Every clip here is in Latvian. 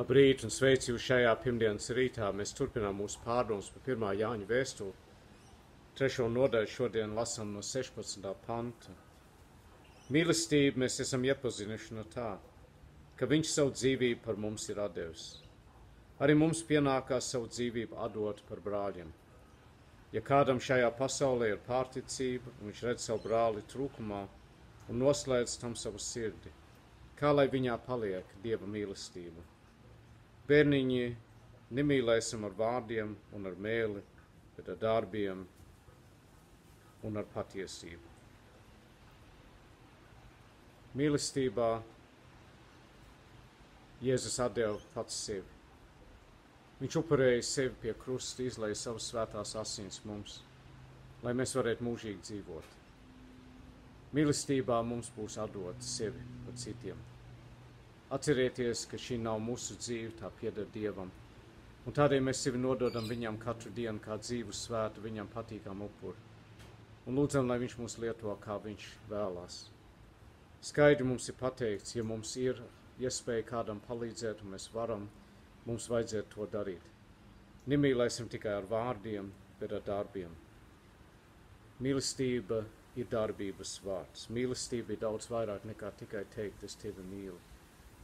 Labrīt un sveicu jūs šajā pirmdienas rītā. Mēs turpinām mūsu pārdomas par pirmā Jāņa vēstuli. Trešo nodaļu šodien lasām no 16. panta. Mīlestību mēs esam iepazinuši no tā, ka viņš savu dzīvību par mums ir devis. Arī mums pienākās savu dzīvību atdot par brāļiem. Ja kādam šajā pasaulē ir pārticība, un viņš redz savu brāli trūkumā un noslēdz tam savu sirdi, kā lai viņā paliek dieva mīlestība? Bērniņi, nemīlēsim ar vārdiem un ar mēli, bet ar darbiem un ar patiesību. Mīlestībā Jēzus atdeva pats sevi. Viņš upurēja sevi pie krusta, izlaiž savas svētās asins mums, lai mēs varētu mūžīgi dzīvot. Mīlestībā mums būs atdot sevi par citiem. Atcerieties, ka šī nav mūsu dzīve, tā pieder Dievam. Un tādēļ mēs sevi nododam Viņam katru dienu kā dzīvu svētu, Viņam patīkam upuri. Un lūdzam, lai Viņš mūs lieto, kā Viņš vēlās. Skaidri mums ir pateikts, ja mums ir iespēja kādam palīdzēt, un mēs varam, mums vajadzētu to darīt. Nemīlēsim tikai ar vārdiem, bet ar darbiem. Mīlestība ir darbības vārds. Mīlestība ir daudz vairāk nekā tikai teikt, es tevi mīlu.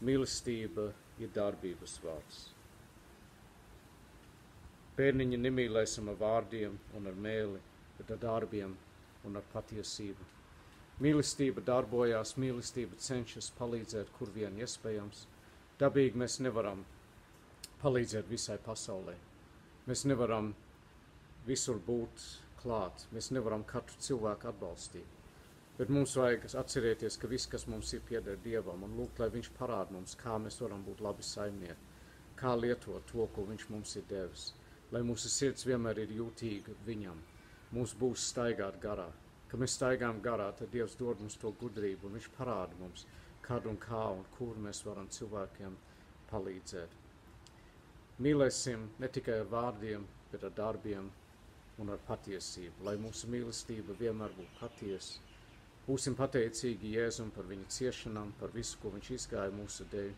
Mīlestība ir darbības vārds. Bērniņi nemīlēsim ar vārdiem un ar mēli, bet ar darbiem un ar patiesību. Mīlestība darbojās, mīlestība cenšas palīdzēt, kur vien iespējams. Dabīgi mēs nevaram palīdzēt visai pasaulē. Mēs nevaram visur būt klāt, mēs nevaram katru cilvēku atbalstīt. Bet mums vajag atcerēties, ka viss, kas mums ir, pieder Dievam, un lūgt, lai Viņš parāda mums, kā mēs varam būt labi saimnieki, kā lietot to, ko Viņš mums ir devis, lai mūsu sirds vienmēr ir jūtīga Viņam, mums būs staigāt garā. Kad mēs staigājam garā, tad Dievs dod mums to gudrību, un Viņš parāda mums, kad un kā un kur mēs varam cilvēkiem palīdzēt. Mīlēsim ne tikai ar vārdiem, bet ar darbiem un ar patiesību, lai mūsu mīlestība vienmēr būtu patiesa Būsim pateicīgi Jēzum par viņa ciešanām, par visu, ko viņš izgāja mūsu dēļ,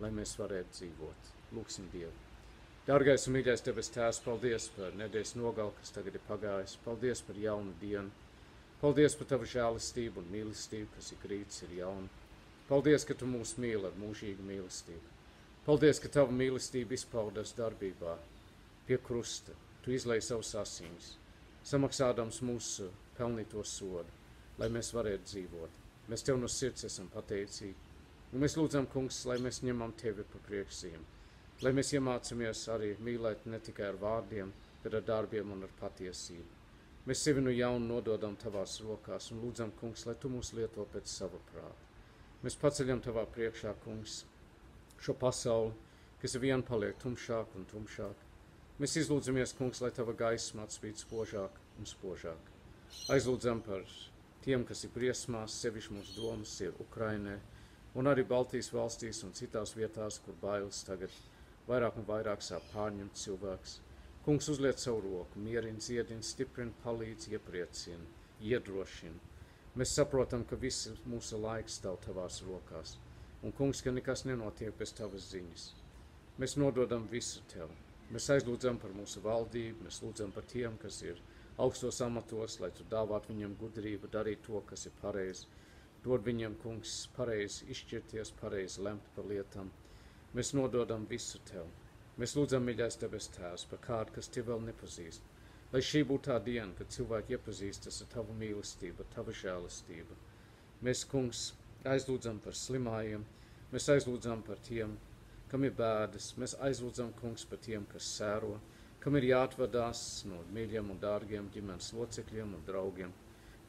lai mēs varētu dzīvot. Lūksim Dievu. Dargais un mīļais debes tēvs, paldies par nedēļas nogalu, kas tagad ir pagājis. Paldies par jaunu dienu. Paldies par tavu žēlistību un mīlestību, kas ik rīts ir jauna. Paldies, ka tu mūs mīli ar mūžīgu mīlestību. Paldies, ka tava mīlestība izpaudas darbībā pie krusta. Tu izlai savus asiņus, samaksādams mūsu pelnīto sodu lai mēs varētu dzīvot. Mēs tev no sirds esam pateicīgi. Un mēs lūdzam, kungs, lai mēs ņemam tevi par priekšsiem, lai mēs iemācāmies arī mīlēt ne tikai ar vārdiem, bet ar darbiem un ar patiesību. Mēs sevi nu jaunu nododam tavās rokās un lūdzam, kungs, lai tu mūs lieto pēc sava prāta. Mēs paceļam tavā priekšā, kungs, šo pasauli, kas ar vienu paliek tumšāk un tumšāk. Mēs izlūdzamies, kungs, lai tava gaisma atspīd spožāk un spožāk. Aizlūdzam par tiem, kas ir briesmās, sevišķi mūsu domas ir Ukrainē, un arī Baltijas valstīs un citās vietās, kur bailes tagad vairāk un vairāk sāp pārņemt cilvēks. Kungs uzliek savu roku, mierina, dziedina, stiprina, palīdz, iepriecina, iedrošina. Mēs saprotam, ka viss mūsu laiks stāv tavās rokās, un kungs, ka nekas nenotiek bez tavas ziņas. Mēs nododam visu tev. Mēs aizlūdzam par mūsu valdību, mēs lūdzam par tiem, kas ir augstos amatos, lai tu dāvātu viņam gudrību darīt to, kas ir pareizi. Dod viņam, kungs, pareizi izšķirties, pareizi lemt par lietām. Mēs nododam visu tev. Mēs lūdzam, mīļais debes tēvs, par kādu, kas tev vēl nepazīst. Lai šī būtu tā diena, kad cilvēki iepazīstas ar tavu mīlestību, tavu žēlastību. Mēs, kungs, aizlūdzam par slimājiem, mēs aizlūdzam par tiem, kam ir bēdas, mēs aizlūdzam, kungs, par tiem, kas sēro, kam ir jāatvadās no mīļiem un dārgiem ģimenes locekļiem un draugiem.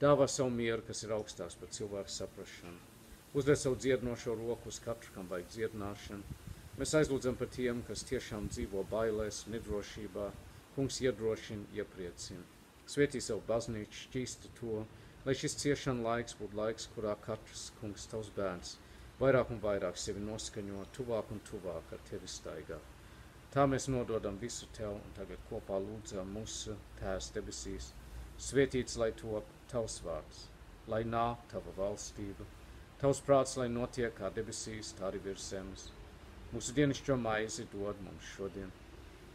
Dāvā savu mieru, kas ir augstāks par cilvēku saprašanu. Uzliek savu dziedinošo roku uz katru, kam vajag dziedināšanu. Mēs aizlūdzam par tiem, kas tiešām dzīvo bailēs, nedrošībā. Kungs iedrošina, iepriecina. Svētī savu baznīcu, šķīsti to, lai šis ciešana laiks būtu laiks, kurā katrs kungs tavs bērns vairāk un vairāk sevi noskaņo, tuvāk un tuvāk ar tevi staigā. Tā mēs nododam visu tev un tagad kopā lūdzam mūsu Tēvs debesīs. Svētīts, lai top tavs vārds, lai nāk tava valstība, tavs prāts, lai notiek kā debesīs, tā arī virs zemes. Mūsu dienascho maizi dod mums šodien.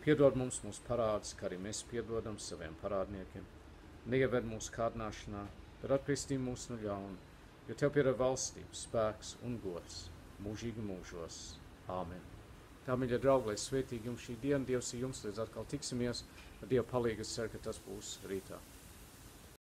Piedod mums mūsu parādus, kā arī mēs piedodam saviem parādniekiem. Neieved mūsu kārdināšanā, bet atpestī mūs no ļauna, jo Tev pieder valstība, spēks un gods mūžīgi mūžos. Āmen. Tā, mīļie draugi, lai svētīgi jums šī diena, Dievs ir jums, līdz atkal tiksimies, ar Dievu palīgas ceru, ka tas būs rītā.